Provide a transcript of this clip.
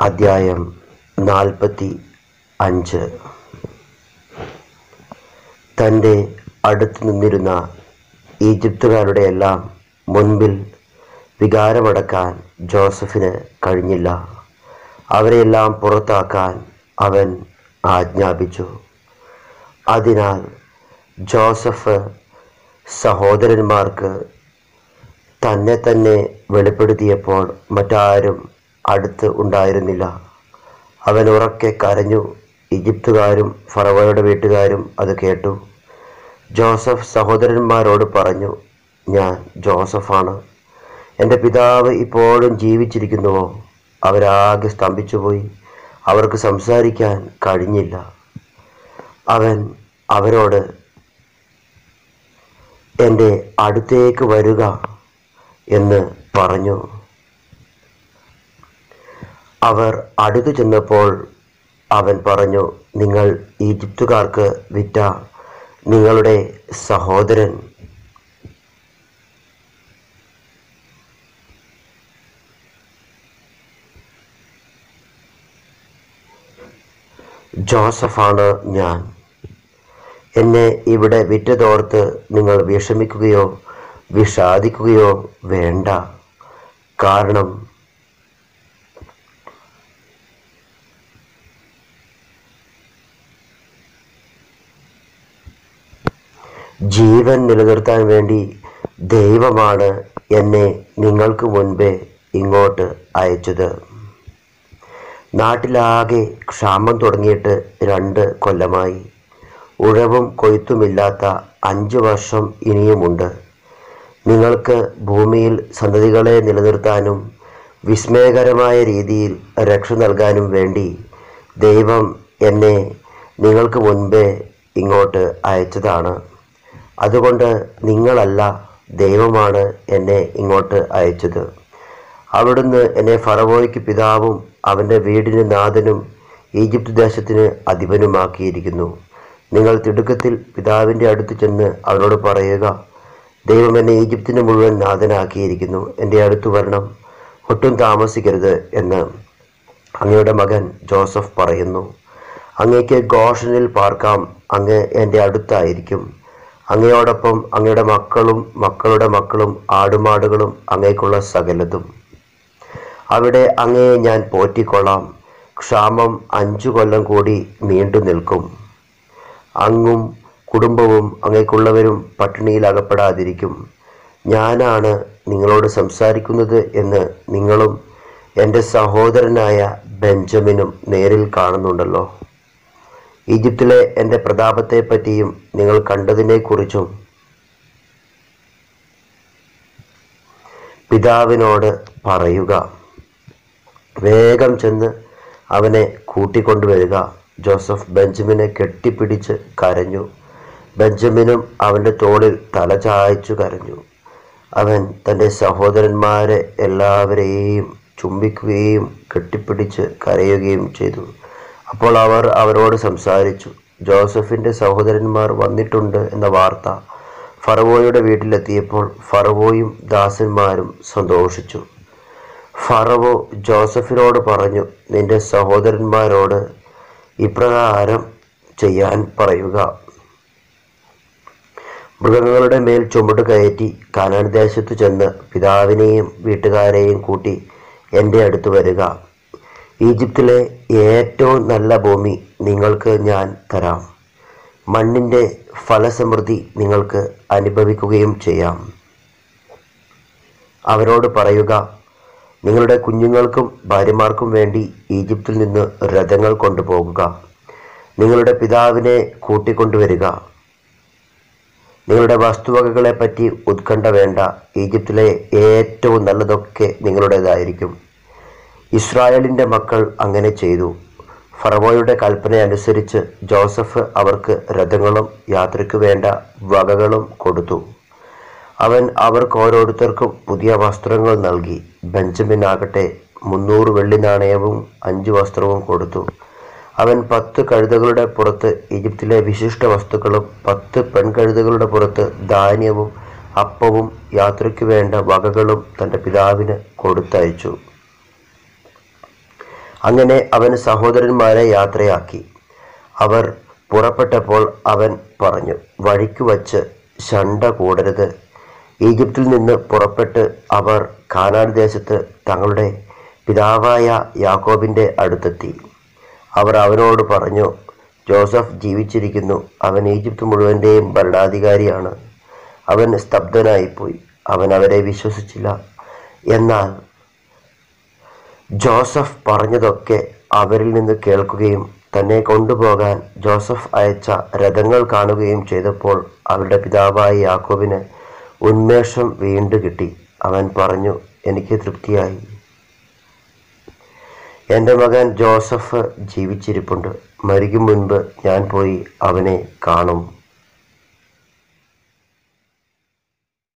അദ്ധ്യായം നാൽപ്പത്തി അഞ്ച്. തന്റെ അടുത്ത് നിന്നിരുന്ന ഈജിപ്തുകാരുടെ എല്ലാം മുൻപിൽ വികാരമടക്കാൻ ജോസഫിന് കഴിഞ്ഞില്ല. അവരെയെല്ലാം പുറത്താക്കാൻ അവൻ ആജ്ഞാപിച്ചു. അതിനാൽ ജോസഫ് സഹോദരന്മാർക്ക് തന്നെ തന്നെ വെളിപ്പെടുത്തിയപ്പോൾ മറ്റാരും അടുത്ത് ഉണ്ടായിരുന്നില്ല. അവൻ ഉറക്കെ കരഞ്ഞു. ഈജിപ്തുകാരും ഫറവയുടെ വീട്ടുകാരും അത് കേട്ടു. ജോസഫ് സഹോദരന്മാരോട് പറഞ്ഞു ഞാൻ ജോസഫാണ്. എന്റെ പിതാവ് ഇപ്പോഴും ജീവിച്ചിരിക്കുന്നുവോ? അവരാകെ സ്തംഭിച്ചുപോയി. അവർക്ക് സംസാരിക്കാൻ കഴിഞ്ഞില്ല. അവൻ അവരോട് എന്റെ അടുത്തേക്ക് വരിക എന്ന് പറഞ്ഞു. അവർ അടുത്തു ചെന്നപ്പോൾ അവൻ പറഞ്ഞു നിങ്ങൾ ഈജിപ്തുകാർക്ക് വിറ്റ നിങ്ങളുടെ സഹോദരൻ ജോസഫാണ് ഞാൻ. എന്നെ ഇവിടെ വിറ്റതോർത്ത് നിങ്ങൾ വിഷമിക്കുകയോ വിഷാദിക്കുകയോ വേണ്ട. കാരണം ജീവൻ നിലനിർത്താൻ വേണ്ടി ദൈവമാണ് എന്നെ നിങ്ങൾക്ക് മുൻപേ ഇങ്ങോട്ട് അയച്ചത്. നാട്ടിലാകെ ക്ഷാമം തുടങ്ങിയിട്ട് രണ്ട് കൊല്ലമായി. ഉഴവും കൊയ്ത്തുമില്ലാത്ത അഞ്ച് വർഷം ഇനിയുമുണ്ട്. നിങ്ങൾക്ക് ഭൂമിയിൽ സന്തതികളെ നിലനിർത്താനും വിസ്മയകരമായ രീതിയിൽ രക്ഷ നൽകാനും വേണ്ടി ദൈവം എന്നെ നിങ്ങൾക്ക് മുൻപേ ഇങ്ങോട്ട് അയച്ചതാണ്. അതുകൊണ്ട് നിങ്ങളല്ല ദൈവമാണ് എന്നെ ഇങ്ങോട്ട് അയച്ചത്. അവിടുന്ന് എന്നെ ഫറവോയ്ക്ക് പിതാവും അവന്റെ വീടിന് നാഥനും ഈജിപ്ത് ദേശത്തിന് അധിപനുമാക്കിയിരിക്കുന്നു. നിങ്ങൾ തിടുക്കത്തിൽ പിതാവിന്റെ അടുത്ത് ചെന്ന് അവനോട് പറയുക ദൈവം എന്നെ ഈജിപ്തിന് മുഴുവൻ നാഥനാക്കിയിരിക്കുന്നു. എന്റെ അടുത്ത് വരണം. ഒട്ടും താമസിക്കരുത് എന്ന് അങ്ങയുടെ മകൻ ജോസഫ് പറയുന്നു. അങ്ങേക്ക് ഗോഷനിൽ പാർക്കാം. അങ്ങ് എന്റെ അടുത്തായിരിക്കും. അങ്ങയോടൊപ്പം അങ്ങയുടെ മക്കളും മക്കളുടെ മക്കളും ആടുമാടുകളും അങ്ങേക്കുള്ള സകലതും. അവിടെ അങ്ങയെ ഞാൻ പോറ്റിക്കൊള്ളാം. ക്ഷാമം അഞ്ചു കൊല്ലം കൂടി നീണ്ടു നിൽക്കും. അങ്ങും കുടുംബവും അങ്ങേക്കുള്ളവരും പട്ടിണിയിൽ അകപ്പെടാതിരിക്കും. ഞാനാണ് നിങ്ങളോട് സംസാരിക്കുന്നത് എന്ന് നിങ്ങളും എന്റെ സഹോദരനായ ബെഞ്ചമിനും നേരിൽ കാണുന്നുണ്ടല്ലോ. ഈജിപ്തിലെ എന്റെ പ്രതാപത്തെപ്പറ്റിയും നിങ്ങൾ കണ്ടതിനെക്കുറിച്ചും പിതാവിനോട് പറയുക. വേഗം ചെന്ന് അവനെ കൂട്ടിക്കൊണ്ടുവരിക. ജോസഫ് ബെഞ്ചമിനെ കെട്ടിപ്പിടിച്ച് കരഞ്ഞു. ബെഞ്ചമിനും അവന്റെ തോളിൽ തല ചായച്ചു കരഞ്ഞു. അവൻ തന്റെ സഹോദരന്മാരെ എല്ലാവരെയും ചുംബിക്കുകയും കെട്ടിപ്പിടിച്ച് കരയുകയും ചെയ്തു. അപ്പോൾ അവർ അവരോട് സംസാരിച്ചു ജോസഫിന്റെ സഹോദരന്മാർ വന്നിട്ടുണ്ട് എന്ന വാർത്ത ഫറവോയുടെ വീട്ടിലെത്തിയപ്പോൾ ഫറവോയും ദാസന്മാരും സന്തോഷിച്ചു. ഫറവോ ജോസഫിനോട് പറഞ്ഞു നിന്റെ സഹോദരന്മാരോട് ഇപ്രകാരം ചെയ്യാൻ പറയുക. മൃഗങ്ങളുടെ മേൽ ചുമട് കയറ്റി കാനാൻ ദേശത്തു ചെന്ന് പിതാവിനെയും വീട്ടുകാരെയും കൂട്ടി എന്റെ അടുത്ത് വരിക. ഈജിപ്തിലെ ഏറ്റവും നല്ല ഭൂമി നിങ്ങൾക്ക് ഞാൻ തരാം. മണ്ണിന്റെ ഫലസമൃദ്ധി നിങ്ങൾക്ക് അനുഭവിക്കുകയും ചെയ്യാം. അവരോട് പറയുക നിങ്ങളുടെ കുഞ്ഞുങ്ങൾക്കും ഭാര്യമാർക്കും വേണ്ടി ഈജിപ്തിൽ നിന്ന് രഥങ്ങൾ കൊണ്ടുപോകുക. നിങ്ങളുടെ പിതാവിനെ കൂട്ടിക്കൊണ്ടുവരിക. നിങ്ങളുടെ വസ്തുവകകളെപ്പറ്റി ഉത്കണ്ഠ വേണ്ട. ഈജിപ്തിലെ ഏറ്റവും നല്ലതൊക്കെ നിങ്ങളുടേതായിരിക്കും. ഇസ്രായേലിന്റെ മക്കൾ അങ്ങനെ ചെയ്തു. ഫറവോയുടെ കൽപ്പന അനുസരിച്ച് ജോസഫ് അവർക്ക് രഥങ്ങളും യാത്രയ്ക്ക് വേണ്ട വകകളും കൊടുത്തു. അവൻ അവർക്ക് ഓരോരുത്തർക്കും പുതിയ വസ്ത്രങ്ങൾ നൽകി. ബെഞ്ചമിൻ ആകട്ടെ മുന്നൂറ് വെള്ളി നാണയവും അഞ്ച് വസ്ത്രവും കൊടുത്തു. അവൻ പത്ത് കഴുതകളുടെ പുറത്ത് ഈജിപ്തിലെ വിശിഷ്ട വസ്തുക്കളും പത്ത് പെൺകഴുതകളുടെ പുറത്ത് ധാന്യവും അപ്പവും യാത്രയ്ക്ക് വേണ്ട വകകളും തന്റെ പിതാവിന് കൊടുത്തയച്ചു. അങ്ങനെ അവൻ സഹോദരന്മാരെ യാത്രയാക്കി. അവർ പുറപ്പെട്ടപ്പോൾ അവൻ പറഞ്ഞു വഴിക്ക് വച്ച് ശണ്ട കൂടരുത്. ഈജിപ്തിൽ നിന്ന് പുറപ്പെട്ട് അവർ കാനാൻ ദേശത്ത് തങ്ങളുടെ പിതാവായ യാക്കോബിന്റെ അടുത്തെത്തി. അവർ അവനോട് പറഞ്ഞു ജോസഫ് ജീവിച്ചിരിക്കുന്നു. അവൻ ഈജിപ്ത് മുഴുവന്റെയും ഭരണാധികാരിയാണ്. അവൻ സ്തബ്ധനായിപ്പോയി. അവൻ അവരെ വിശ്വസിച്ചില്ല. എന്നാൽ ജോസഫ് പറഞ്ഞതൊക്കെ അവരിൽ നിന്ന് കേൾക്കുകയും തന്നെ കൊണ്ടുപോകാൻ ജോസഫ് അയച്ച രഥങ്ങൾ കാണുകയും ചെയ്തപ്പോൾ അവരുടെ പിതാവായ യാക്കോബിന് ഉന്മേഷം വീണ്ടു കിട്ടി. അവൻ പറഞ്ഞു എനിക്ക് തൃപ്തിയായി. എന്റെ മകൻ ജോസഫ് ജീവിച്ചിരിപ്പുണ്ട്. മരിക്കും മുൻപ് ഞാൻ പോയി അവനെ കാണും.